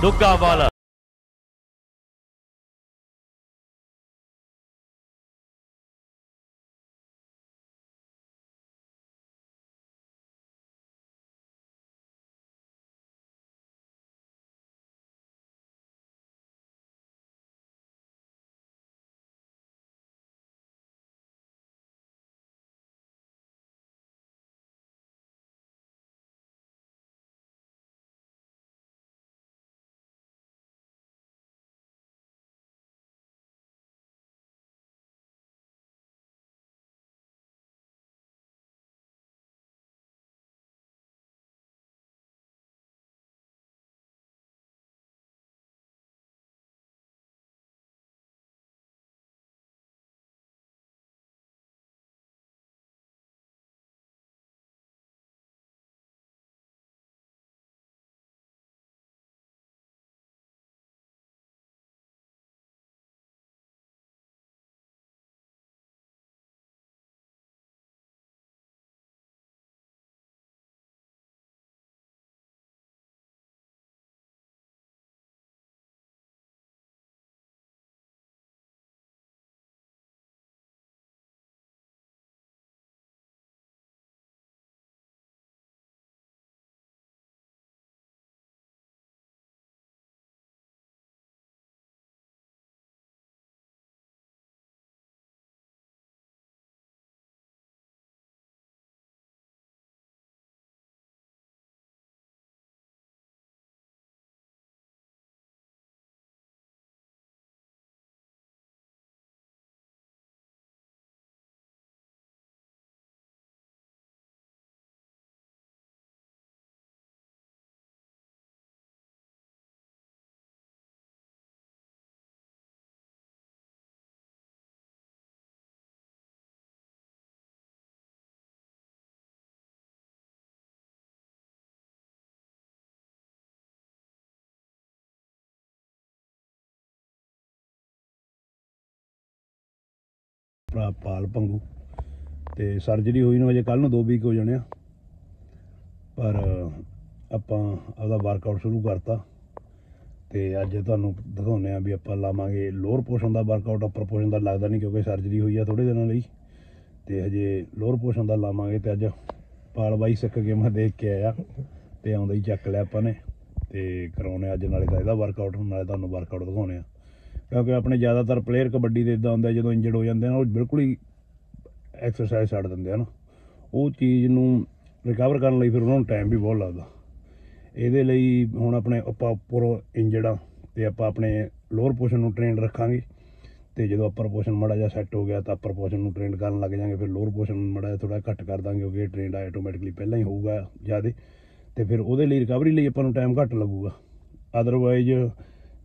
ਦੁੱਗਾਵਾਲਾ ਭਰਾ ਪਾਲ ਪੰਗੂ। ਤੇ ਸਰਜਰੀ ਹੋਈ ਨੂੰ ਅਜੇ ਕੱਲ ਨੂੰ 2 ਵੀਕ ਹੋ ਜਾਣੇ ਆ। ਪਰ ਆਪਾਂ ਆਪਦਾ ਵਰਕਆਊਟ ਸ਼ੁਰੂ ਕਰਤਾ। ਤੇ ਅੱਜ ਤੁਹਾਨੂੰ ਦਿਖਾਉਂਦੇ ਆ ਵੀ ਆਪਾਂ ਲਾਵਾਂਗੇ ਲੋਅਰ ਪੋਰਸ਼ਨ ਦਾ ਵਰਕਆਊਟ ਅਪਰ ਪੋਰਸ਼ਨ ਦਾ ਲੱਗਦਾ ਨਹੀਂ ਕਿਉਂਕਿ ਸਰਜਰੀ ਹੋਈ ਆ ਥੋੜੇ ਦਿਨਾਂ ਲਈ। ਤੇ ਹਜੇ ਲੋਅਰ ਪੋਰਸ਼ਨ ਦਾ ਲਾਵਾਂਗੇ ਤੇ ਅੱਜ ਪਾਲ ਬਾਈ ਸਿੱਖ ਕੇ ਮੈਂ ਦੇਖ ਕੇ ਆਇਆ ਤੇ ਆਉਂਦਾ ਹੀ ਚੱਕ ਲਿਆ ਆਪਾਂ ਨੇ। ਤੇ ਕਰਾਉਣੇ ਅੱਜ ਨਾਲੇ ਤਾਂ ਇਹਦਾ ਵਰਕਆਊਟ ਨਾਲੇ ਤੁਹਾਨੂੰ ਵਰਕਆਊਟ ਦਿਖਾਉਣੇ ਆ। ਕਿਉਂਕਿ ਆਪਣੇ ਜ਼ਿਆਦਾਤਰ ਪਲੇਅਰ ਕਬੱਡੀ ਦੇ ਇਦਾਂ ਹੁੰਦਾ ਜਦੋਂ ਇੰਜਰਡ ਹੋ ਜਾਂਦੇ ਨੇ ਉਹ ਬਿਲਕੁਲ ਹੀ ਐਕਸਰਸਾਈਜ਼ ਛੱਡ ਦਿੰਦੇ ਆ ਨਾ ਉਹ ਚੀਜ਼ ਨੂੰ ਰਿਕਵਰ ਕਰਨ ਲਈ ਫਿਰ ਉਹਨਾਂ ਨੂੰ ਟਾਈਮ ਵੀ ਬਹੁਤ ਲੱਗਦਾ। ਇਹਦੇ ਲਈ ਹੁਣ ਆਪਣੇ ਆਪਾਂ ਉੱਪਰ ਇੰਜਰਡ ਆ ਤੇ ਆਪਾਂ ਆਪਣੇ ਲੋਅਰ ਪੋਰਸ਼ਨ ਨੂੰ ਟ੍ਰੇਨ ਰੱਖਾਂਗੇ ਤੇ ਜਦੋਂ ਅਪਰ ਪੋਰਸ਼ਨ ਮੜਾ ਜਿਹਾ ਸੈੱਟ ਹੋ ਗਿਆ ਤਾਂ ਅਪਰ ਪੋਰਸ਼ਨ ਨੂੰ ਟ੍ਰੇਨ ਕਰਨ ਲੱਗ ਜਾਾਂਗੇ, ਫਿਰ ਲੋਅਰ ਪੋਰਸ਼ਨ ਨੂੰ ਮੜਾ ਜਿਹਾ ਥੋੜਾ ਘੱਟ ਕਰ ਦਾਂਗੇ ਕਿਉਂਕਿ ਇਹ ਟ੍ਰੇਨ ਆਟੋਮੈਟਿਕਲੀ ਪਹਿਲਾਂ ਹੀ ਹੋਊਗਾ ਜਿਆਦੇ। ਤੇ ਫਿਰ ਉਹਦੇ ਲਈ ਰਿਕਵਰੀ ਲਈ ਆਪਾਂ ਨੂੰ ਟਾਈਮ ਘੱਟ ਲੱਗੂਗਾ। ਅਦਰਵਾਈਜ਼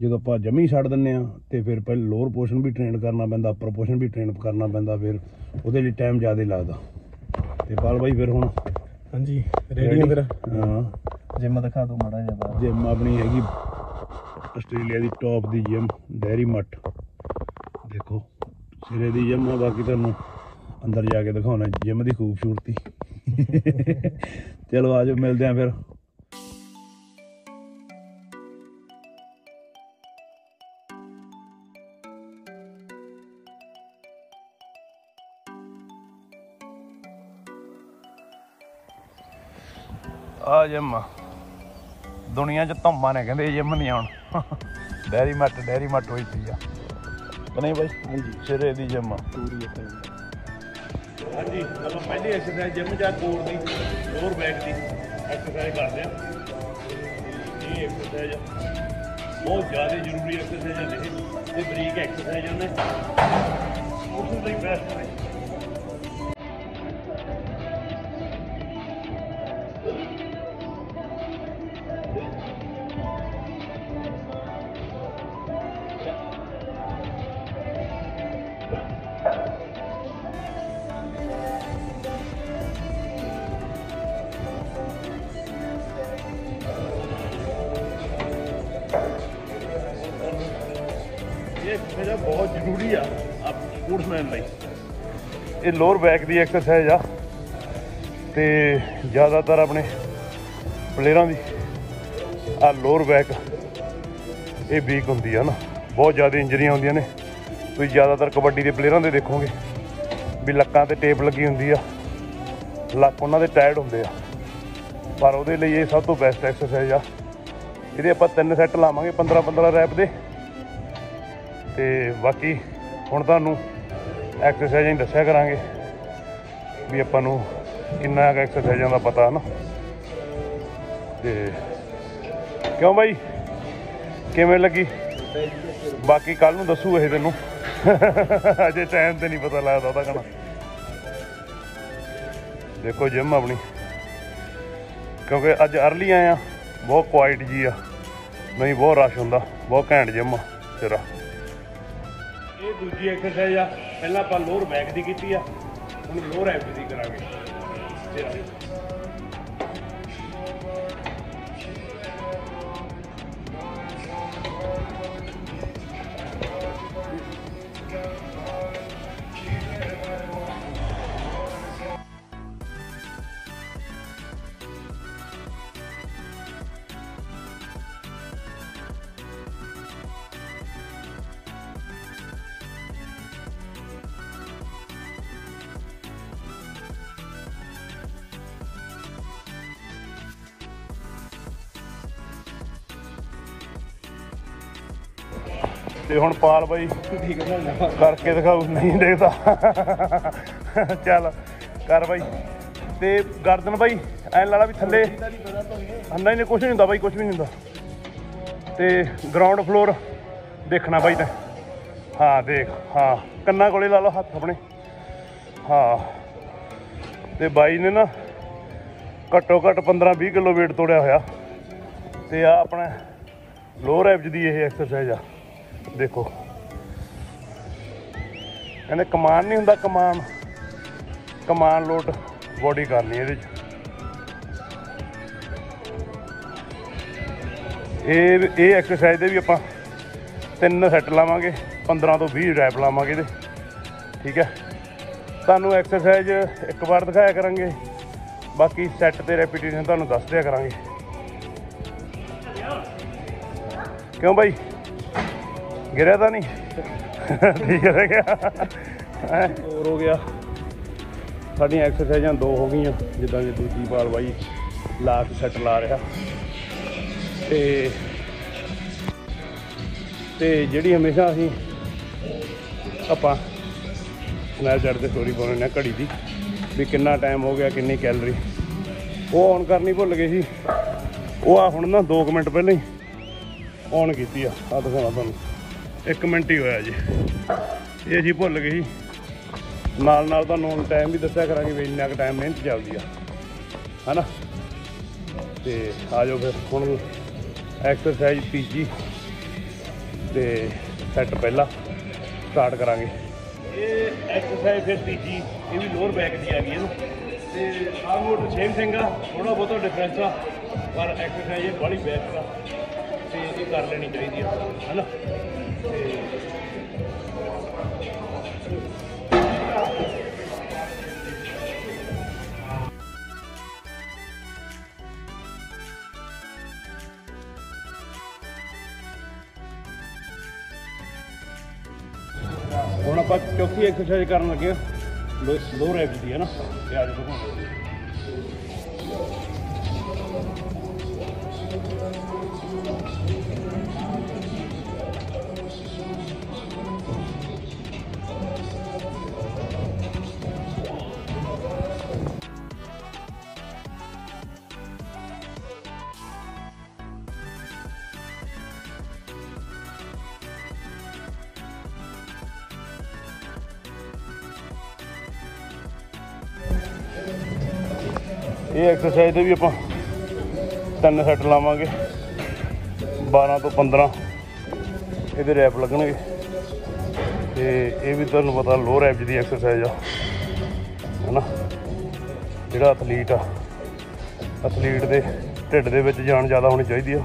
ਜਦੋਂ ਆਪਾਂ ਜਮੀ ਛੱਡ ਦਿੰਨੇ ਆ ਤੇ ਫਿਰ ਪਹਿਲਾਂ ਲੋਅਰ ਪੋਰਸ਼ਨ ਵੀ ਟ੍ਰੇਨ ਕਰਨਾ ਪੈਂਦਾ ਅਪਰ ਪੋਰਸ਼ਨ ਵੀ ਟ੍ਰੇਨ ਕਰਨਾ ਪੈਂਦਾ ਫਿਰ ਉਹਦੇ ਲਈ ਟਾਈਮ ਜ਼ਿਆਦਾ ਲੱਗਦਾ। ਤੇ ਪਾਲ ਬਾਈ ਫਿਰ ਹੁਣ? ਹਾਂਜੀ ਰੈਡੀ ਹੋ ਫਿਰ? ਹਾਂ। ਜਿਮ ਦਿਖਾ ਦੋ ਮਾੜਾ ਜਿਹਾ ਬਾਹਰ। ਜਿਮ ਆਪਣੀ ਹੈਗੀ ਆਸਟ੍ਰੇਲੀਆ ਦੀ ਟੌਪ ਦੀ ਜਿਮ ਡੈਰੀ ਮੱਟ ਦੇਖੋ ਸਿਰੇ ਦੀ ਜਿਮ ਆ ਬਾਕੀ ਤੁਹਾਨੂੰ ਅੰਦਰ ਜਾ ਕੇ ਦਿਖਾਉਣਾ ਜਿਮ ਦੀ ਖੂਬਸੂਰਤੀ। ਚਲੋ ਆਜੋ ਮਿਲਦੇ ਆਂ ਫਿਰ। ਆ ਜਿਮ ਦੁਨੀਆ 'ਚ ਧੰਮਾਂ ਨੇ ਕਹਿੰਦੇ ਜਿਮ ਨਹੀਂ ਆਉਣ। ਡੈਰੀ ਮੱਟ ਡੈਰੀ ਮੱਟ ਹੋਈ ਪਈ ਆ। ਨਹੀਂ ਬਾਈ? ਹਾਂਜੀ। ਸਿਰੇ ਦੀ ਜਿਮ ਪੂਰੀ ਹਾਂਜੀ ਆਪਾਂ ਪਹਿਲੀ ਐਕਸਰਸਾਈਜ਼ ਜਿਮ ਜਾ ਕੋਰ ਦੀ ਲੋਅਰ ਬੈਕ ਦੀ ਐਕਸਰਸਾਈਜ਼ ਕਰਦੇ ਆ। ਇਹ ਐਕਸਰਸਾਈਜ਼ ਬਹੁਤ ਜ਼ਿਆਦਾ ਜ਼ਰੂਰੀ ਐਕਸਰਸਾਈਜ਼ ਨੇ ਇਹ। ਬਰੀਕ ਐਕਸਰਸਾਈਜ਼ ਨੇ ਉਸ ਲਈ ਬੈਸਟ ਨੇ ਲੋਅਰ ਬੈਕ ਦੀ ਐਕਸਰਸਾਈਜ਼ ਆ। ਤੇ ਜ਼ਿਆਦਾਤਰ ਆਪਣੇ ਪਲੇਅਰਾਂ ਦੀ ਆ ਲੋਅਰ ਬੈਕ ਇਹ ਵੀਕ ਹੁੰਦੀ ਆ ਨਾ। ਬਹੁਤ ਜ਼ਿਆਦਾ ਇੰਜਰੀਆਂ ਹੁੰਦੀਆਂ ਨੇ। ਤੁਸੀਂ ਜ਼ਿਆਦਾਤਰ ਕਬੱਡੀ ਦੇ ਪਲੇਅਰਾਂ ਦੇ ਦੇਖੋਗੇ ਵੀ ਲੱਕਾਂ ਤੇ ਟੇਪ ਲੱਗੀ ਹੁੰਦੀ ਆ। ਲੱਕ ਉਹਨਾਂ ਦੇ ਟਾਇਰਡ ਹੁੰਦੇ ਆ। ਪਰ ਉਹਦੇ ਲਈ ਇਹ ਸਭ ਤੋਂ ਬੈਸਟ ਐਕਸਰਸਾਈਜ਼ ਆ। ਇਹਦੇ ਆਪਾਂ ਤਿੰਨ ਸੈੱਟ ਲਾਵਾਂਗੇ 15 15 ਰੈਪ ਦੇ। ਤੇ ਬਾਕੀ ਹੁਣ ਤੁਹਾਨੂੰ ਐਕਸਰਸਾਈਜ਼ਾਂ ਹੀ ਦੱਸਿਆ ਕਰਾਂਗੇ ਵੀ ਆਪਾਂ ਨੂੰ ਕਿੰਨਾ ਕੁ ਐਕਸਰਸਾਈਜ਼ਾਂ ਦਾ ਪਤਾ ਨਾ ਤੇ ਕਿਉਂ ਬਾਈ? ਕਿਵੇਂ ਲੱਗੀ? ਬਾਕੀ ਕੱਲ ਨੂੰ ਦੱਸੂ ਇਹ ਤੈਨੂੰ। ਅਜੇ ਟਾਈਮ ਤੇ ਨਹੀਂ ਪਤਾ ਲੱਗਦਾ ਉਹਦਾ ਕਹਣਾ। ਦੇਖੋ ਜਿਮ ਆਪਣੀ। ਕਿਉਂਕਿ ਅੱਜ ਅਰਲੀ ਆਏ ਆ, ਬਹੁਤ ਕੁਆਇਟ ਜੀ ਆ। ਨਹੀਂ, ਬਹੁਤ ਰਸ਼ ਹੁੰਦਾ, ਬਹੁਤ ਘੈਂਟ ਜਿਮ ਆ ਤੇਰਾ। ਦੂਜੀ ਐਕਸਰਸਾਈਜ਼ ਆ। ਪਹਿਲਾਂ ਆਪਾਂ ਲੋਅਰ ਬੈਕ ਦੀ ਕੀਤੀ ਆ। ਹੁਣ ਲੋਅਰ ਐਬ ਦੀ ਕਰਾਂਗੇ। ਤੇਰਾ ਤੇ ਹੁਣ ਪਾਲ ਬਾਈ ਕਰਕੇ ਦਿਖਾਉ ਨਹੀਂ ਦੇਖਦਾ। ਚੱਲ, ਕਰ ਬਾਈ। ਤੇ ਗਰਦਨ ਬਾਈ, ਐ ਲਾਲਾ ਵੀ ਥੱਲੇ। ਨਹੀਂ ਨਹੀਂ ਕੁਝ ਨਹੀਂ ਹੁੰਦਾ ਬਾਈ ਕੁਝ ਵੀ ਨਹੀਂ ਹੁੰਦਾ। ਤੇ ਗਰਾਊਂਡ ਫਲੋਰ ਦੇਖਣਾ ਬਾਈ ਤਾਂ। ਹਾਂ, ਦੇਖ, ਹਾਂ। ਕੰਨਾਂ ਕੋਲੇ ਲਾ ਲਓ ਹੱਥ ਆਪਣੇ। ਹਾਂ। ਤੇ ਬਾਈ ਨੇ ਨਾ ਘੱਟੋ ਘੱਟ 15 20 ਕਿਲੋ weight ਤੋੜਿਆ ਹੋਇਆ। ਤੇ ਆ ਆਪਣਾ ਲੋਅਰ ਐਬਜ ਦੀ ਇਹ ਐਕਸਰਸਾਈਜ਼ ਆ। ਦੇਖੋ। ਕਹਿੰਦੇ ਕਮਾਨ ਨਹੀਂ ਹੁੰਦਾ, ਕਮਾਨ। ਕਮਾਨ ਲੋਟ ਬੋਡੀ ਕਰਨੀ ਇਹਦੇ ਚ। ਇਹ ਇਹ ਐਕਸਰਸਾਈਜ਼ ਦੇ ਵੀ ਆਪਾਂ ਤਿੰਨ ਸੈੱਟ ਲਾਵਾਂਗੇ 15 ਤੋਂ 20 ਰੈਪ ਲਾਵਾਂਗੇ ਇਹਦੇ। ਠੀਕ ਹੈ? ਤੁਹਾਨੂੰ ਐਕਸਰਸਾਈਜ਼ ਇੱਕ ਵਾਰ ਦਿਖਾਇਆ ਕਰਾਂਗੇ, ਬਾਕੀ ਸੈੱਟ ਤੇ ਰੈਪੀਟੀਸ਼ਨ ਤੁਹਾਨੂੰ ਦੱਸ ਦਿਆ ਕਰਾਂਗੇ। ਕਿਉਂ ਬਾਈ? ਗਿਰਿਆ ਤਾਂ ਨਹੀਂ? ਠੀਕ ਰਹਿ ਗਿਆ। ਹੋਰ ਹੋ ਗਿਆ। ਸਾਡੀਆਂ ਐਕਸਰਸਾਈਜ਼ਾਂ ਦੋ ਹੋ ਗਈਆਂ, ਜਿੱਦਾਂ ਕਿ ਦੂਜੀ ਬਾਲ ਬਾਈ ਲਾਸਟ ਸੈਟ ਲਾ ਰਿਹਾ। ਤੇ ਤੇ ਜਿਹੜੀ ਹਮੇਸ਼ਾ ਅਸੀਂ ਆਪਾਂ ਸਨੈਪਚੈਟ ਤੇ ਸਟੋਰੀ ਪਾਉਂਦੇ ਨੇ ਘੜੀ ਦੀ, ਵੀ ਕਿੰਨਾ ਟਾਈਮ ਹੋ ਗਿਆ, ਕਿੰਨੀ ਕੈਲਰੀ ਉਹ ਔਨ ਕਰਨੀ ਭੁੱਲ ਗਏ ਸੀ। ਉਹ ਆ ਹੁਣ ਨਾ 2 ਮਿੰਟ ਪਹਿਲਾਂ ਹੀ ਔਨ ਕੀਤੀ ਆ। ਆ ਦਿਖਾਉਣਾ ਤੁਹਾਨੂੰ। 1 ਮਿੰਟ ਹੀ ਹੋਇਆ ਜੀ। ਇਹ ਜੀ ਭੁੱਲ ਗਏ ਸੀ ਨਾਲ ਨਾਲ ਤੁਹਾਨੂੰ ਟਾਈਮ ਵੀ ਦੱਸਿਆ ਕਰਾਂਗੇ ਵੀ ਇੰਨਾ ਕੁ ਟਾਈਮ ਮਿਹਨਤ ਚੱਲਦੀ ਆ। ਹਨਾ? ਤੇ ਆ ਜਾਓ ਫਿਰ ਹੁਣ ਐਕਸਰਸਾਈਜ਼ ਤੀਜੀ ਤੇ ਸੈੱਟ ਪਹਿਲਾ ਸਟਾਰਟ ਕਰਾਂਗੇ। ਇਹ ਐਕਸਰਸਾਈਜ਼ ਫਿਰ ਤੀਜੀ ਇਹ ਵੀ ਲੋਅਰ ਬੈਕ ਦੀ ਹੈਗੀ ਗਈ ਇਹਨੂੰ। ਤੇ ਆਲਮੋਸਟ ਸੇਮ ਥਿੰਗ ਆ ਥੋੜਾ ਬਹੁਤਾ ਡਿਫਰੈਂਸ ਆ, ਪਰ ਐਕਸਰਸਾਈਜ਼ ਇਹ ਬੜੀ ਬੈਸਟ ਆ। ਕਰ ਲੈਣੀ ਚਾਹੀਦੀ ਆ। ਹਨਾ? ਹੁਣ ਆਪਾਂ ਚੌਕੀ ਐਕਸਰਸਾਈਜ਼ ਕਰਨ ਲੱਗੇ ਹਾਂ ਲੋਅਰ ਐਬਸ ਦੀ ਹੈ ਨਾ ਤੇ ਆ। ਜਾਓ ਦਿਖਾਉਂਦੇ ਇਹ ਐਕਸਰਸਾਈਜ਼ ਦੇ ਵੀ ਆਪਾਂ ਤਿੰਨ ਸੈੱਟ ਲਾਵਾਂਗੇ। 12 ਤੋਂ 15 ਇਹਦੇ ਰੈਪ ਲੱਗਣਗੇ। ਤੇ ਇਹ ਵੀ ਤੁਹਾਨੂੰ ਪਤਾ ਲੋਅਰ ਐਬਜ ਦੀ ਐਕਸਰਸਾਈਜ਼ ਆ। ਹੈਨਾ? ਜਿਹੜਾ ਐਥਲੀਟ ਆ। ਐਥਲੀਟ ਦੇ ਢਿੱਡ ਦੇ ਵਿੱਚ ਜਾਨ ਜ਼ਿਆਦਾ ਹੋਣੀ ਚਾਹੀਦੀ ਆ।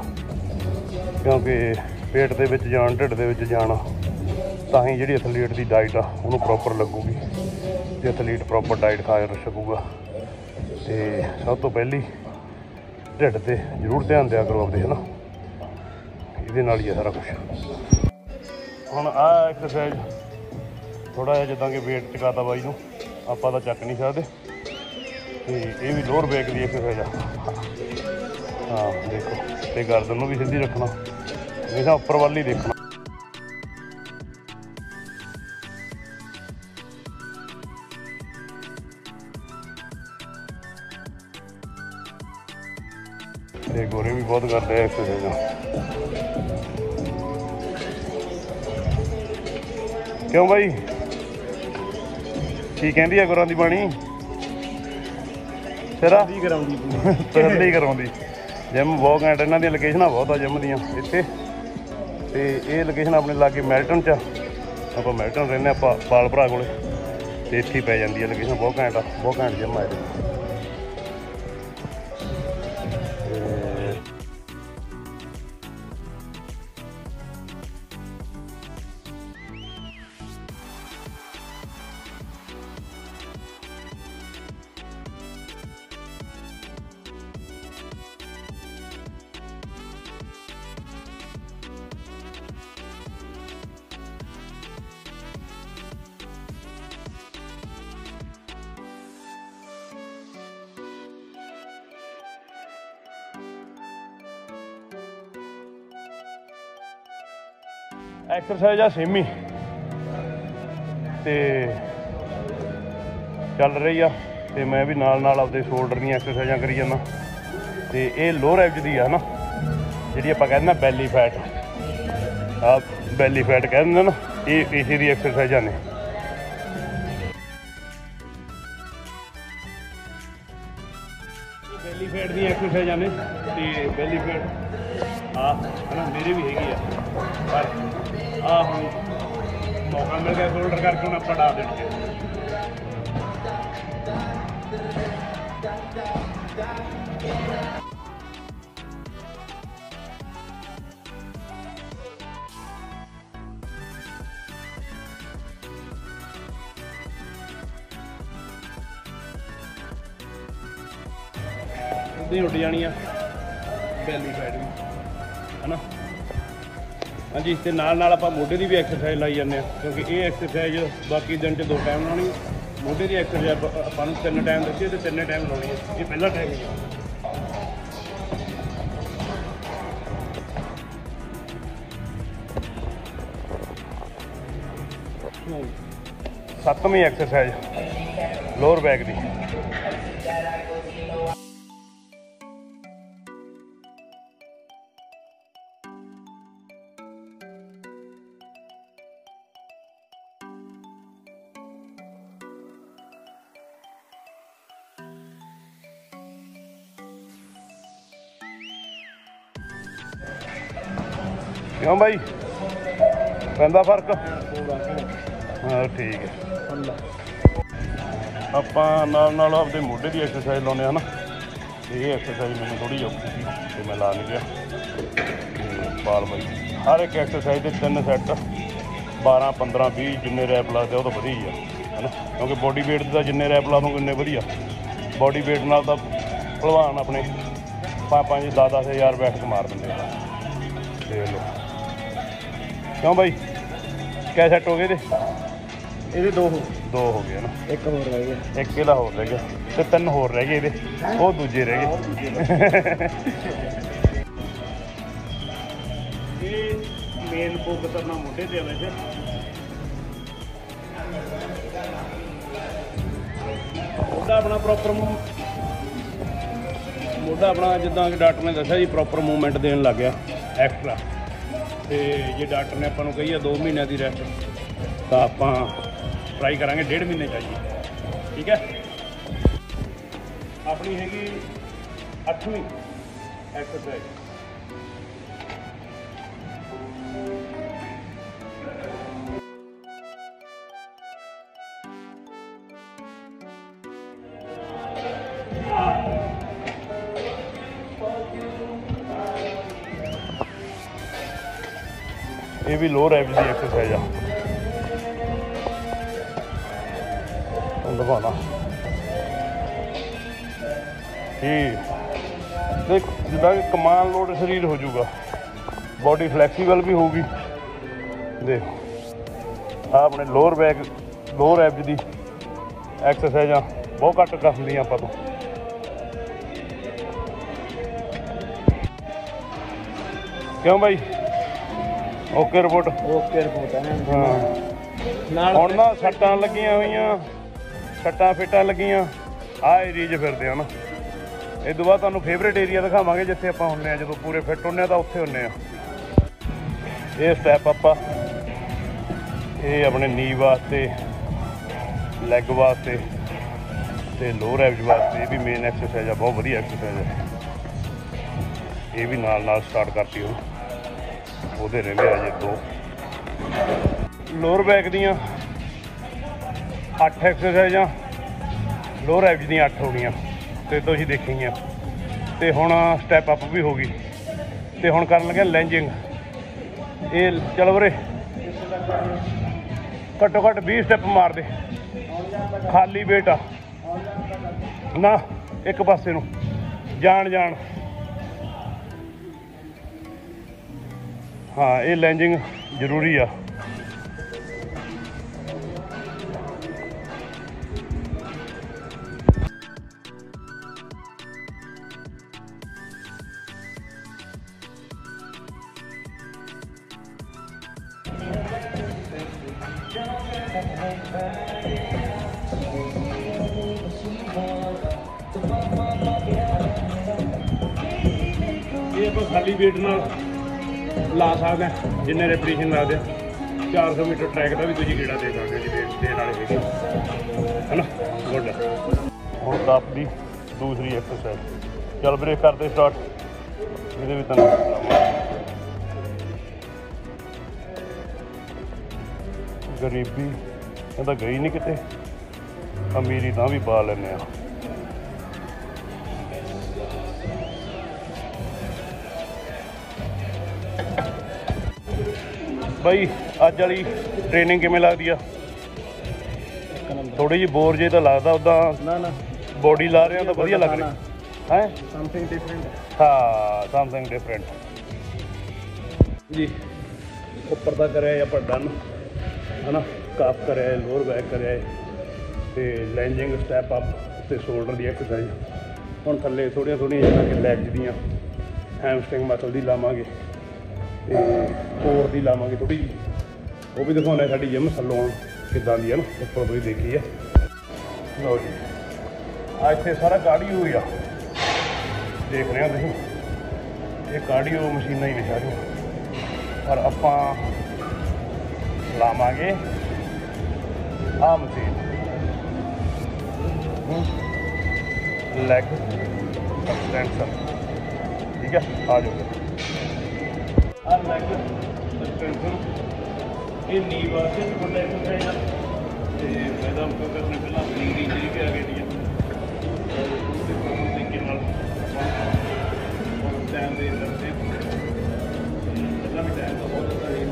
ਕਿਉਂਕਿ ਪੇਟ ਦੇ ਵਿੱਚ ਜਾਨ ਢਿੱਡ ਦੇ ਵਿੱਚ ਜਾਨ ਆ, ਤਾਂ ਹੀ ਜਿਹੜੀ ਐਥਲੀਟ ਦੀ ਡਾਈਟ ਆ ਉਹਨੂੰ ਪ੍ਰੋਪਰ ਲੱਗੂਗੀ। ਤੇ ਐਥਲੀਟ ਪ੍ਰੋਪਰ ਡਾਈਟ ਖਾ ਸਕੂਗਾ। ਤੇ ਸਭ ਤੋਂ ਪਹਿਲੀ ਢਿੱਡ ਤੇ ਜ਼ਰੂਰ ਧਿਆਨ ਦਿਆ ਕਰੋ ਆਪਦੇ, ਹਨਾ? ਇਹਦੇ ਨਾਲ ਹੀ ਹੈ ਸਾਰਾ ਕੁਝ ਹੁਣ ਆ ਐਕਸਰਸਾਈਜ਼ ਥੋੜਾ ਜਿਹਾ ਜਿੱਦਾਂ ਕਿ weight ਚਕਾਤਾ ਬਾਈ ਨੂੰ, ਆਪਾਂ ਤਾਂ ਚੱਕ ਨਹੀਂ ਸਕਦੇ। ਤੇ ਇਹ ਵੀ ਲੋਅਰ ਬੈਕ ਦੀ ਐਕਸਰਸਾਈਜ਼ ਆ। ਹਾਂ, ਦੇਖੋ, ਤੇ ਗਰਦਨ ਨੂੰ ਵੀ ਸਿੱਧੀ ਰੱਖਣਾ। ਹਮੇਸ਼ਾ ਉੱਪਰ ਵੱਲ ਹੀ ਦੇਖਣਾ। ਬਹੁਤ ਕਰਦੇ ਆ ਐਕਸਰਸਾਈਜ਼ ਕਿਉਂ ਬਾਈ? ਕੀ ਕਹਿੰਦੀ ਆ ਗੁਰਾਂ ਦੀ ਬਾਣੀ? ਤੇਰਾ? ਕੀ ਕਰਾਉਂਦੀ ਤਸੱਲੀ ਕਰਾਉਂਦੀ। ਜਿਮ ਬਹੁਤ ਘੈਂਟ ਇਹਨਾਂ ਦੀਆਂ ਲੋਕੇਸ਼ਨਾਂ ਬਹੁਤ ਆ ਜਿਮ ਦੀਆਂ ਇੱਥੇ। ਤੇ ਇਹ ਲੋਕੇਸ਼ਨ ਆਪਣੇ ਲਾਗੇ ਮੈਲਟਨ ਚ ਆ। ਆਪਾਂ ਮੈਲਟਨ ਰਹਿੰਦੇ ਆਪਾਂ ਪਾਲ ਭਰਾ ਕੋਲੇ। ਤੇ ਇੱਥੇ ਪੈ ਜਾਂਦੀ ਹੈ ਲੋਕੇਸ਼ਨ ਬਹੁਤ ਘੈਂਟ ਆ ਬਹੁਤ ਘੈਂਟ ਜਿਮ ਆ ਇਹਦੇ। ਐਕਸਰਸਾਈਜ਼ ਆ ਸੇਮੀ। ਤੇ ਚੱਲ ਰਹੀ ਆ। ਤੇ ਮੈਂ ਵੀ ਨਾਲ ਨਾਲ ਆਪਦੇ ਸ਼ੋਲਡਰ ਦੀਆਂ ਐਕਸਰਸਾਈਜ਼ਾਂ ਕਰੀ ਜਾਂਦਾ। ਤੇ ਇਹ ਲੋਅਰ ਐਬਜ ਦੀ ਆ ਨਾ ਜਿਹੜੀ ਆਪਾਂ ਕਹਿੰਦੇ ਨਾ ਬੈਲੀ ਫੈਟ ਆ ਬੈਲੀ ਫੈਟ ਕਹਿੰਦੇ ਨਾ, ਇਹ ਇਸੇ ਦੀ ਐਕਸਰਸਾਈਜ਼ਾਂ ਨੇ। ਬੈਲੀ ਫੈਟ ਦੀਆਂ ਐਕਸਰਸਾਈਜ਼ਾਂ ਨੇ। ਤੇ ਬੈਲੀ ਫੈਟ ਆ, ਹਨਾ? ਮੇਰੇ ਵੀ ਹੈਗੀ ਹੁਣ ਆਪਾਂ ਡਾ ਦੇਣਗੇ। ਦੀ ਉੱਡ ਜਾਣੀ ਆ। ਬੈਲੀ ਫੈਟ ਵੀ। ਹਾਂਜੀ, ਤੇ ਨਾਲ ਨਾਲ ਆਪਾਂ ਮੋਢੇ ਦੀ ਵੀ ਐਕਸਰਸਾਈਜ਼ ਲਾਈ ਜਾਂਦੇ ਆ ਕਿਉਂਕਿ ਇਹ ਐਕਸਰਸਾਈਜ਼ ਬਾਕੀ ਦਿਨ 'ਚ ਦੋ ਟਾਈਮ ਲਾਉਣੀ, ਮੋਢੇ ਦੀ ਐਕਸਰਸਾਈਜ਼ ਆਪਾਂ- ਨੂੰ ਤਿੰਨ ਟਾਈਮ ਦੱਸੀ ਹੈ ਤੇ ਤਿੰਨੇ ਟਾਈਮ ਲਾਉਣੀ ਹੈ। ਇਹ ਪਹਿਲਾ ਟਾਈਮ ਹੈ। ਸੱਤਵੀਂ ਐਕਸਰਸਾਈਜ਼ ਲੋਅਰ ਬੈਕ ਦੀ। ਕਿਉਂ ਬਾਈ? ਪੈਂਦਾ ਫ਼ਰਕ? ਹਾਂ, ਠੀਕ ਹੈ। ਆਪਾਂ ਨਾਲ ਨਾਲ ਆਪਦੇ ਮੋਢੇ ਦੀ ਐਕਸਰਸਾਈਜ਼ ਲਾਉਂਦੇ ਹਾਂ ਨਾ। ਇਹ ਐਕਸਰਸਾਈਜ਼ ਮੈਨੂੰ ਥੋੜੀ ਔਖੀ ਸੀ, ਤੇ ਮੈਂ ਲਾ ਨਹੀਂ ਗਿਆ। ਤੇ ਬਾਈ, ਹਰ ਇੱਕ ਐਕਸਰਸਾਈਜ਼ ਦੇ ਤਿੰਨ ਸੈੱਟ 12 15 20 ਜਿੰਨੇ ਰੈਪ ਲੱਗਦੇ ਉਹ ਤਾਂ ਵਧੀਆ ਹੀ ਆ ਹਨਾ ਕਿਉਂਕਿ ਬੋਡੀ weight ਦਾ ਜਿੰਨੇ ਰੈਪ ਲਾ ਦੂੰਗੇ ਉਨੇ ਵਧੀਆ। ਬੋਡੀ weight ਨਾਲ ਤਾਂ ਭਲਵਾਨ ਆਪਣੇ 5 5 10 10 ਹਜ਼ਾਰ ਬੈਕ ਮਾਰ ਦਿੰਦੇ ਆ। ਦੇਖ ਲਓ। ਕਿਉਂ ਬਾਈ? ਕਿਆ ਸੈੱਟ ਹੋ ਗਏ ਇਹਦੇ? ਇਹਦੇ ਦੋ ਹੋ ਦੋ ਹੋ ਗਏ ਨਾ। ਇੱਕ ਹੋਰ ਰਹਿ ਗਿਆ। ਇੱਕ ਇਹਦਾ ਹੋਰ ਰਹਿ ਗਿਆ ਤੇ ਤਿੰਨ ਹੋਰ ਰਹਿ ਗਏ ਇਹਦੇ। ਉਹ ਦੂਜੇ ਰਹਿ ਗਏ। ਇਹ ਮੇਨ ਫੋਕਸ ਕਰਨਾ ਮੋਢੇ ਤੇ ਆ ਵੈਸੇ। ਮੋਢਾ ਆਪਣਾ ਪ੍ਰੋਪਰ ਮੋਢਾ ਆਪਣਾ ਜਿੱਦਾਂ ਕਿ ਡਾਕਟਰ ਨੇ ਦੱਸਿਆ ਜੀ ਪ੍ਰੋਪਰ ਮੂਵਮੈਂਟ ਦੇਣ ਲੱਗ ਗਿਆ ਐਕਸਟਰਾ ਤੇ ਜੇ ਡਾਕਟਰ ਨੇ ਆਪਾਂ ਨੂੰ ਕਹੀ ਆ 2 ਮਹੀਨਿਆਂ ਦੀ ਰੈਸਟ ਤਾਂ ਆਪਾਂ ਟਰਾਈ ਕਰਾਂਗੇ, ਡੇਢ ਮਹੀਨੇ ਚਾਹੀਏ। ਠੀਕ ਹੈ? ਆਪਣੀ ਹੈਗੀ 8ਵੀਂ ਐਕਸਰਸਾਈਜ਼ ਇਹ ਵੀ ਲੋਅਰ ਐਵਜ ਦੀ ਐਕਸਰਸਾਈਜ਼ ਆ। ਤੁਹਾਨੂੰ ਠੀਕ। ਦੇਖ, ਜਿੱਦਾਂ ਕਿ ਕਮਾਨ ਲੋਡ ਸਰੀਰ ਹੋ ਜਾਊਗਾ। ਬਾਡੀ ਫਲੈਕਸੀਬਲ ਵੀ ਹੋਊਗੀ। ਦੇਖ। ਆਹ ਆਪਣੇ ਲੋਅਰ ਬੈਕ ਲੋਅਰ ਐਬਜ ਦੀ ਐਕਸਰਸਾਈਜ਼ਾਂ ਬਹੁਤ ਘੱਟ ਕਰਦੀਆਂ ਆਪਾਂ ਤੋਂ। ਕਿਉਂ ਬਾਈ? Okay report. ਓਕੇ ਰਿਪੋਰਟ ਹੈ। ਹਾਂ ਨਾਲ ਹੁਣ ਨਾ ਸੱਟਾਂ ਲੱਗੀਆਂ ਹੋਈਆਂ ਸੱਟਾਂ ਫਿੱਟਾਂ ਲੱਗੀਆਂ। ਆਹ ਏਰੀਆ 'ਚ ਫਿਰਦੇ ਆ ਨਾ। ਇਹ ਤੋਂ ਬਾਅਦ ਤੁਹਾਨੂੰ ਫੇਵਰੇਟ ਏਰੀਆ ਦਿਖਾਵਾਂਗੇ ਜਿੱਥੇ ਆਪਾਂ ਹੁੰਨੇ ਆ। ਜਦੋਂ ਪੂਰੇ ਫਿੱਟ ਹੁੰਨੇ ਆ ਤਾਂ ਉੱਥੇ ਹੁੰਨੇ ਆ। ਇਹ ਸਟੈਪ ਆਪਾਂ ਇਹ ਆਪਣੇ ਨੀ ਵਾਸਤੇ ਲੈਗ ਵਾਸਤੇ ਤੇ ਲੋਅਰ ਐਬਜ ਵਾਸਤੇ। ਇਹ ਵੀ ਮੇਨ ਐਕਸਰਸਾਈਜ਼ ਆ ਬਹੁਤ ਵਧੀਆ ਐਕਸਰਸਾਈਜ਼ ਹੈ ਇਹ ਵੀ ਨਾਲ ਨਾਲ ਸਟਾਰਟ ਕਰਤੀ ਉਹ ਉਹਦੇ ਰਹਿੰਦੇ ਆ ਜੇ ਦੋ। ਲੋਅਰ ਬੈਕ ਦੀਆਂ 8 ਐਕਸਰਸਾਈਜ਼ਾਂ ਲੋਅਰ ਐਬਜ ਦੀਆਂ 8 ਹੋ ਗਈਆਂ। ਤੇ ਤੁਸੀਂ ਦੇਖੀਆਂ। ਤੇ ਹੁਣ ਸਟੈਪ ਅਪ ਵੀ ਹੋ ਗਈ। ਤੇ ਹੁਣ ਕਰਨ ਲੱਗੇ ਲੈਂਜਿੰਗ ਇਹ ਚਲੋ ਵੀਰੇ। ਘੱਟੋ ਘੱਟ 20 ਸਟੈਪ ਮਾਰ ਦੇ। ਖਾਲੀ ਵੇਟ ਆ। ਨਾ, ਇੱਕ ਪਾਸੇ ਨੂੰ। ਜਾਣ ਜਾਣ ਹਾਂ ਇਹ ਲੈਂਜਿੰਗ ਜ਼ਰੂਰੀ ਆ। ਇਹ ਆਪਾਂ ਖਾਲੀ ਵੇਟ ਨਾਲ ਲਾ ਸਕਦਾ ਜਿੰਨੇ ਰੈਪੀਟੀਸ਼ਨ ਲੱਗਦੇ ਆ। 400 ਮੀਟਰ ਟਰੈਕ ਦਾ ਵੀ ਤੁਸੀਂ ਗੇੜਾ ਦੇ ਸਕਦੇ ਜੀ ਵੇਟ ਦੇਣ ਵਾਲੇ ਹੈਗੇ। ਹੈਨਾ? ਗੁੱਡ ਹੁਣ ਕੱਪ ਦੀ ਦੂਸਰੀ ਐਕਸਰਸਾਈਜ਼ ਚੱਲ ਬ੍ਰੇਕ ਕਰਦੇ ਸਟਾਰਟ ਇਹਦੇ ਵੀ ਤੈਨੂੰ ਲਾਵਾਂਗੇ। ਗਰੀਬੀ, ਇਹ ਤਾਂ ਗਈ ਨਹੀਂ ਕਿਤੇ। ਅਮੀਰੀ ਤਾਂ ਵੀ ਪਾ ਲੈਂਦੇ ਆ। ਬਾਈ ਅੱਜ ਵਾਲੀ ਟ੍ਰੇਨਿੰਗ ਕਿਵੇਂ ਲੱਗਦੀ ਆ? ਥੋੜੀ ਜਿਹੀ ਬੋਰ ਜੇ ਤਾਂ ਲੱਗਦਾ ਉਦਾਂ ਨਾ ਨਾ। ਬੋਡੀ ਲਾ ਰਹੇ ਹੋ ਤਾਂ ਵਧੀਆ ਲੱਗ ਰਿਹਾ। ਹੈ? ਸਮਥਿੰਗ ਡਿਫਰੈਂਟ ਹਾਂ ਸਮਥਿੰਗ ਡਿਫਰੈਂਟ ਜੀ ਉੱਪਰ ਦਾ ਕਰਿਆ ਆਪਾਂ ਡਨ ਹਨਾ? ਕਾਫ ਕਰਿਆ ਲੋਅਰ ਬੈਕ ਕਰਿਆ। ਤੇ ਲੈਂਜਿੰਗ ਸਟੈਪ ਅਪ ਤੇ ਸ਼ੋਲਡਰ ਦੀ ਐਕਸਰਸਾਈਜ਼ ਹੁਣ ਥੱਲੇ ਥੋੜੀਆਂ ਥੋੜੀਆਂ ਜਿਹਾ ਕਿ ਲੈਗਸ ਦੀਆਂ ਹੈਮਸਟ੍ਰਿੰਗ ਮਸਲ ਦੀ ਲਾਵਾਂਗੇ। ਤੇ ਹੋਰ ਦੀ ਲਾਵਾਂਗੇ ਥੋੜੀ ਜਿਹੀ। ਉਹ ਵੀ ਦਿਖਾਉਣਾ ਸਾਡੀ ਜਿਮ ਸਲੋਨ ਕਿੱਦਾਂ ਦੀ ਹੈ ਨਾ, ਉੱਪਰ ਤੁਸੀਂ ਦੇਖੀ ਹੈ। ਲਓ ਜੀ ਆ ਇੱਥੇ ਸਾਰਾ ਕਾਰਡੀਓ ਹੀ ਆ। ਦੇਖ ਰਹੇ ਹੋ ਤੁਸੀਂ? ਇਹ ਕਾਰਡੀਓ ਮਸ਼ੀਨਾਂ ਹੀ ਨੇ ਸਾਰੀਆਂ। ਪਰ ਆਪਾਂ ਲਾਵਾਂਗੇ ਆ ਮਸ਼ੀਨ ਲੈਗ ਐਕਸਟੈਂਸ਼ਨ ਠੀਕ ਹੈ, ਆ ਜਾਓ। ਹਰ ਲੈਗ ਐਕਸਟੈਂਸ਼ਨ ਇਹ ਨੀ ਵਾਸਤੇ ਵੀ ਬੰਦਾ ਐਕਸਰਸਾਈਜ਼ ਆ। ਤੇ ਮੈਦਾਨ ਤੋਂ ਕਰਨੇ ਪਹਿਲਾਂ ਬਣੀ ਦੀ ਜਿਹੜੀ ਕਿ ਆ ਗਈ ਹੈ ਉਹਦੇ ਕੋਲ ਤਰੀਕੇ ਨਾਲ ਟਾਈਮ ਦੇ ਅੰਦਰ ਤੇ ਪਹਿਲਾਂ ਵੀ ਟਾਈਮ ਤਾਂ ਬਹੁਤ ਜ਼ਿਆਦਾ ਹੀ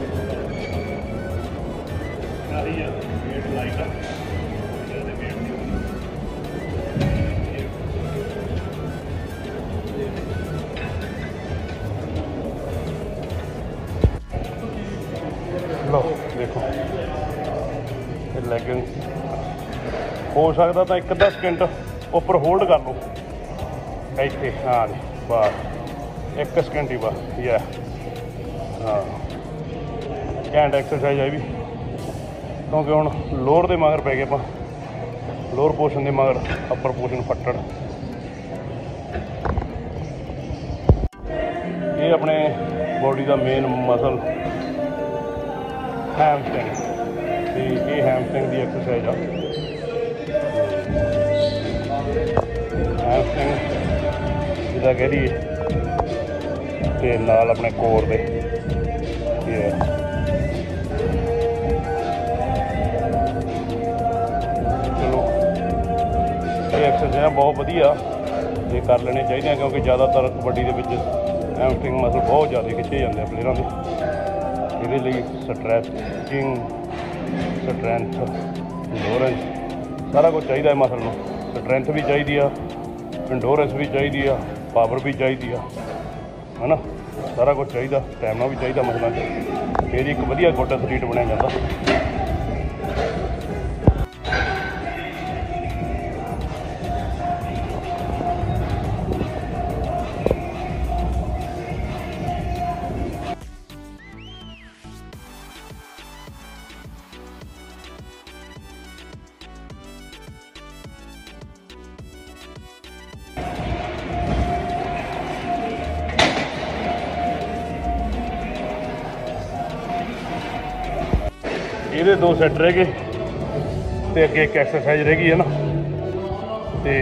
ਸਾਰੀ ਆ ਵੇਟ ਲਾਈਟ ਆ। ਹੋ ਸਕਦਾ ਤਾਂ ਇੱਕ ਅੱਧਾ ਸਕਿੰਟ ਉੱਪਰ ਹੋਲਡ ਕਰ ਲਓ। ਇੱਥੇ ਹਾਂ ਜੀ, ਬਸ। ਇੱਕ ਸਕਿੰਟ ਹੀ ਬਸ ਯਾ ਹਾਂ। ਕੈਂਡ ਐਕਸਰਸਾਈਜ਼ ਆ ਵੀ। ਕਿਉਂਕਿ ਹੁਣ ਲੋਅਰ ਦੇ ਮਗਰ ਪੈ ਗਏ ਆਪਾਂ। ਲੋਅਰ ਪੋਰਸ਼ਨ ਦੇ ਮਗਰ ਅਪਰ ਪੋਰਸ਼ਨ ਫੱਟੜ। ਇਹ ਆਪਣੇ ਬੋਡੀ ਦਾ ਮੇਨ ਮਸਲ ਹੈਮਸਟ੍ਰਿੰਗ ਤੇ ਇਹ ਹੈਮਸਟ੍ਰਿੰਗ ਦੀ ਐਕਸਰਸਾਈਜ਼ ਆ। ਹੈਮਸਟ੍ਰਿੰਗ ਜਿਹਦਾ ਕਹਦੀ ਤੇ ਨਾਲ ਆਪਣੇ ਕੋਰ ਦੇ। ਇਹ ਚਲੋ, ਇਹ ਐਕਸਰਸਾਈਜ਼ ਬਹੁਤ ਵਧੀਆ। ਇਹ ਕਰ ਲੈਣੇ ਚਾਹੀਦੇ ਆ ਕਿਉਂਕਿ ਜ਼ਿਆਦਾਤਰ ਕਬੱਡੀ ਦੇ ਵਿੱਚ ਹੈਮਸਟ੍ਰਿੰਗ ਮਸਲ ਬਹੁਤ ਜ਼ਿਆਦਾ ਖਿੱਚੇ ਜਾਂਦੇ ਆ ਪਲੇਅਰਾਂ ਦੇ। ਇਹਦੇ ਲਈ ਸਟ੍ਰੈਚਿੰਗ ਸਟਰੈਂਥ ਇੰਡੋਰੈਂਸ ਸਾਰਾ ਕੁਝ ਚਾਹੀਦਾ ਹੈ ਮਸਲ ਨੂੰ। ਸਟਰੈਂਥ ਵੀ ਚਾਹੀਦੀ ਆ। ਇੰਡੋਰੈਂਸ ਵੀ ਚਾਹੀਦੀ ਆ ਪਾਵਰ ਵੀ ਚਾਹੀਦੀ ਆ, ਹਨਾ? ਸਾਰਾ ਕੁਝ ਚਾਹੀਦਾ ਟਾਈਮ ਨਾਲ ਵੀ ਚਾਹੀਦਾ ਮਸਲਾਂ। 'ਚ ਫਿਰ ਇੱਕ ਵਧੀਆ ਗੁੱਡ ਐਥਲੀਟ ਬਣਿਆ ਜਾਂਦਾ। ਦੋ ਸੈੱਟ ਰਹਿ ਗਏ ਤੇ ਅੱਗੇ ਇੱਕ ਐਕਸਰਸਾਈਜ਼ ਰਹਿ ਗਈ ਹੈ ਨਾ। ਤੇ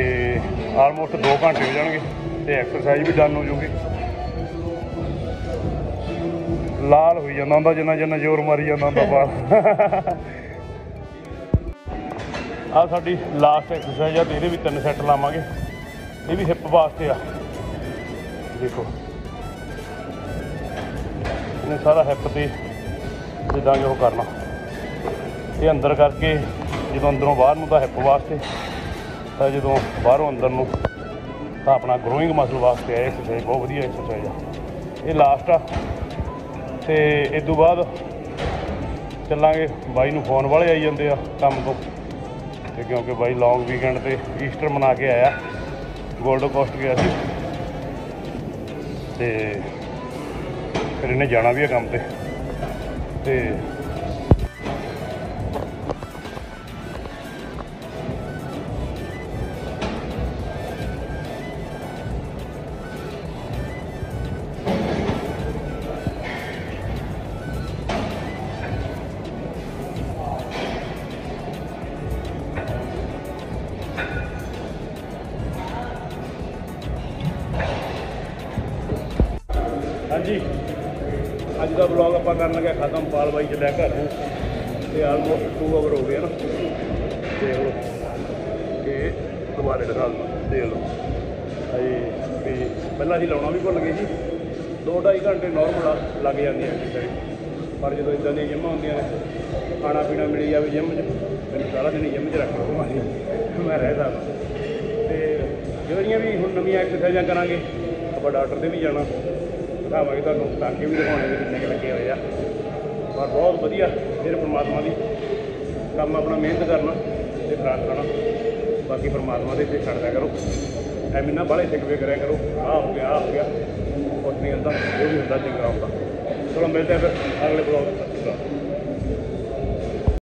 ਆਲਮੋਸਟ 2 ਘੰਟੇ ਹੋ ਜਾਣਗੇ ਤੇ ਐਕਸਰਸਾਈਜ਼ ਵੀ ਡਨ ਹੋ ਜੂਗੀ। ਲਾਲ ਹੋਈ ਜਾਂਦਾ ਹੁੰਦਾ, ਜਿੰਨਾ ਜਿੰਨਾ ਜ਼ੋਰ ਮਾਰੀ ਜਾਂਦਾ ਹੁੰਦਾ ਬਾਲ ਆ ਸਾਡੀ ਲਾਸਟ ਐਕਸਰਸਾਈਜ਼ ਆ ਤੇ ਇਹਦੇ ਵੀ ਤਿੰਨ ਸੈੱਟ ਲਾਵਾਂਗੇ। ਇਹ ਵੀ ਹਿੱਪ ਵਾਸਤੇ ਆ। ਦੇਖੋ। ਇਹਨੇ ਸਾਰਾ ਹਿੱਪ ਤੇ ਜਿੱਦਾਂ ਕਿ ਉਹ ਕਰਨਾ। ਇਹ ਅੰਦਰ ਕਰਕੇ ਜਦੋਂ ਅੰਦਰੋਂ ਬਾਹਰ ਨੂੰ ਤਾਂ ਹਿੱਪ ਵਾਸਤੇ, ਤਾਂ ਜਦੋਂ ਬਾਹਰੋਂ ਅੰਦਰ ਨੂੰ ਤਾਂ ਆਪਣਾ ਗਰੋਇੰਗ ਮਸਲ ਵਾਸਤੇ ਹੈ ਐਕਸਰਸਾਈਜ਼ ਬਹੁਤ ਵਧੀਆ ਐਕਸਰਸਾਈਜ਼ ਆ। ਇਹ ਲਾਸਟ ਆ। ਤੇ ਇਸ ਤੋਂ ਬਾਅਦ ਚੱਲਾਂਗੇ, ਬਾਈ ਨੂੰ ਫੋਨ ਵਾਲੇ ਆਈ ਜਾਂਦੇ ਆ ਕੰਮ ਤੋਂ। ਤੇ ਕਿਉਂਕਿ ਬਾਈ ਲੌਂਗ ਵੀਕਐਂਡ ਤੇ ਈਸਟਰ ਮਨਾ ਕੇ ਆਇਆ ਗੋਲਡ ਕੋਸਟ ਗਿਆ ਸੀ। ਤੇ ਫਿਰ ਇਹਨੇ ਜਾਣਾ ਵੀ ਆ ਕੰਮ ਤੇ। ਤੇ ਦੁਬਾਰੇ ਦਿਖਾ ਲਓ ਦੇਖ ਲਓ ਅਜੇ ਵੀ ਪਹਿਲਾਂ ਅਸੀਂ ਲਾਉਣਾ ਵੀ ਭੁੱਲ ਗਏ ਸੀ। 2.5 ਘੰਟੇ ਨਾਰਮਲ ਲੱਗ ਜਾਂਦੇ ਆ ਕਿਸੇ ਪਰ ਜਦੋਂ ਇਦਾਂ ਦੀਆਂ ਜਿੰਮਾਂ ਹੁੰਦੀਆਂ ਨੇ, ਖਾਣਾ ਪੀਣਾ ਮਿਲ ਜਾਵੇ ਜਿੰਮ 'ਚ, ਮੈਨੂੰ ਸਾਰਾ ਦਿਨ ਜਿੰਮ 'ਚ ਰੱਖਣਾ ਬਿਮਾਰੀ ਮੈਂ ਰਹਿ ਸਕਦਾ ਤੇ ਜਿਹੜੀਆਂ ਵੀ ਹੁਣ ਨਵੀਆਂ ਐਕਸਰਸਾਈਜ਼ਾਂ ਕਰਾਂਗੇ, ਆਪਾਂ ਡਾਕਟਰ ਦੇ ਵੀ ਜਾਣਾ। ਦਿਖਾਵਾਂਗੇ ਤੁਹਾਨੂੰ ਟਾਂਕੇ ਵੀ ਦਿਖਾਉਣੇ ਵੀ ਕਿੰਨੇ ਕੁ ਲੱਗੇ ਹੋਏ ਆ। ਪਰ ਬਹੁਤ ਵਧੀਆ ਫਿਰ ਪਰਮਾਤਮਾ ਦੀ। ਕੰਮ ਆਪਣਾ ਮਿਹਨਤ ਕਰਨਾ ਤੇ ਖਰਾਕ ਖਾਣਾ ਬਾਕੀ ਪਰਮਾਤਮਾ ਦੇ ਤੇ ਛੱਡ ਦਿਆ ਕਰੋ। ਐਵੇਂ ਨਾ ਬਾਹਲੇ ਸਿੱਖਵੇ ਕਰਿਆ ਕਰੋ। ਆਹ ਹੋ ਗਿਆ, ਆਹ ਹੋ ਗਿਆ। ਕੁਛ ਨਹੀਂ ਹੁੰਦਾ, ਜੋ ਵੀ ਹੁੰਦਾ ਚੰਗਾ ਹੁੰਦਾ। ਚਲੋ ਮਿਲਦੇ ਆ ਫਿਰ ਅਗਲੇ ਬਲੌਗ